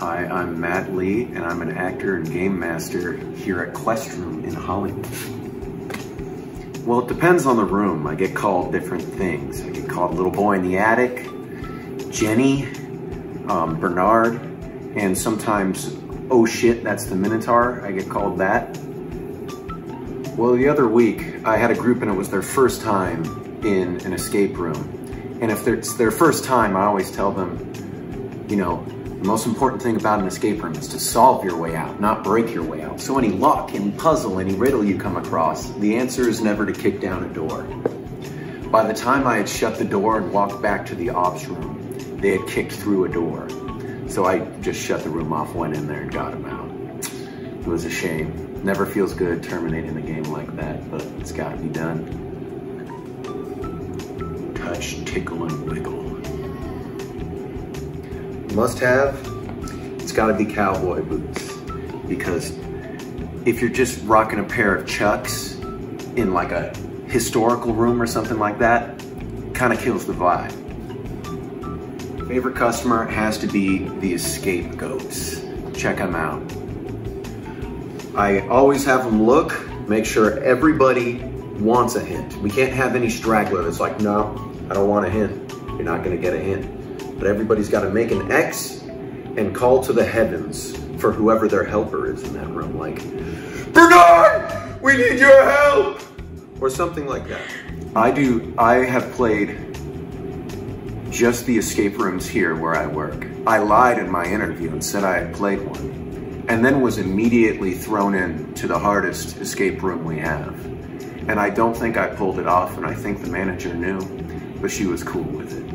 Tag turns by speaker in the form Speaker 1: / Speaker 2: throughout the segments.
Speaker 1: Hi, I'm Matt Lee, and I'm an actor and game master here at Quest Room in Hollywood. Well, it depends on the room. I get called different things. I get called Little Boy in the Attic, Jenny, um, Bernard, and sometimes, oh shit, that's the Minotaur. I get called that. Well, the other week, I had a group and it was their first time in an escape room. And if it's their first time, I always tell them, you know, the most important thing about an escape room is to solve your way out, not break your way out. So any lock, any puzzle, any riddle you come across, the answer is never to kick down a door. By the time I had shut the door and walked back to the ops room, they had kicked through a door. So I just shut the room off, went in there and got them out. It was a shame. Never feels good terminating a game like that, but it's gotta be done touch, tickle, and wiggle. Must have, it's gotta be cowboy boots. Because if you're just rocking a pair of Chucks in like a historical room or something like that, kind of kills the vibe. Favorite customer has to be the escape goats. Check them out. I always have them look, make sure everybody wants a hint. We can't have any straggler that's like, no, I don't want a hint. You're not gonna get a hint. But everybody's gotta make an X and call to the heavens for whoever their helper is in that room. Like, Bernard, we need your help! Or something like that. I do, I have played just the escape rooms here where I work. I lied in my interview and said I had played one and then was immediately thrown in to the hardest escape room we have. And I don't think I pulled it off and I think the manager knew but she was cool with it.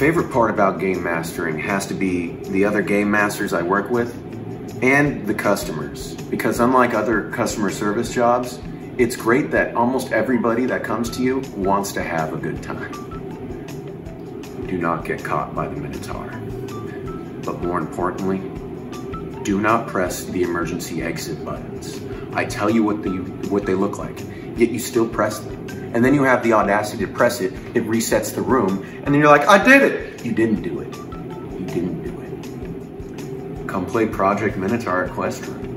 Speaker 1: Favorite part about game mastering has to be the other game masters I work with and the customers. Because unlike other customer service jobs, it's great that almost everybody that comes to you wants to have a good time. Do not get caught by the Minotaur. But more importantly, do not press the emergency exit buttons. I tell you what, the, what they look like, yet you still press them and then you have the audacity to press it, it resets the room, and then you're like, I did it! You didn't do it. You didn't do it. Come play Project Minotaur at Quest Room.